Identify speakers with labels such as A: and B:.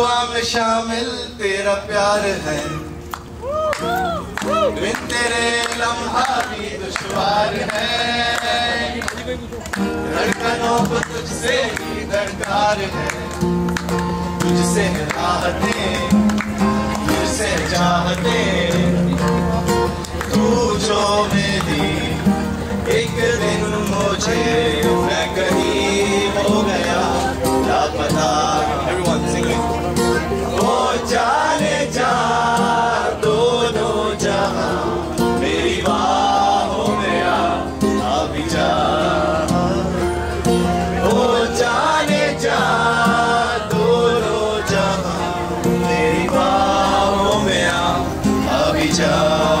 A: दुआ में शामिल, तेरा प्यार है। बिन तेरे लम्हा भी दुश्वार है। धड़कनों को तुझसे ही दरकार है। तुझसे राहते, तुझसे चाहते। तू जो मेरी, एक दिन मुझे मैं कहीं हो गया। लापता 比较